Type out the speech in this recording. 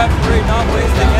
referee not wasting